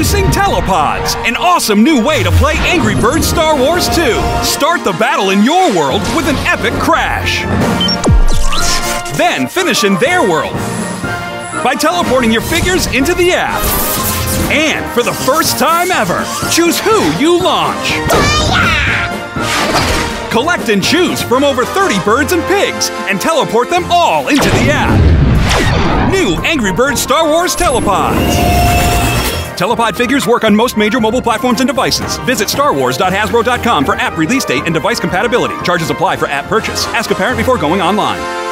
Introducing Telepods, an awesome new way to play Angry Birds Star Wars 2. Start the battle in your world with an epic crash. Then finish in their world by teleporting your figures into the app. And for the first time ever, choose who you launch. Collect and choose from over 30 birds and pigs and teleport them all into the app. New Angry Birds Star Wars Telepods. Telepod figures work on most major mobile platforms and devices. Visit starwars.hasbro.com for app release date and device compatibility. Charges apply for app purchase. Ask a parent before going online.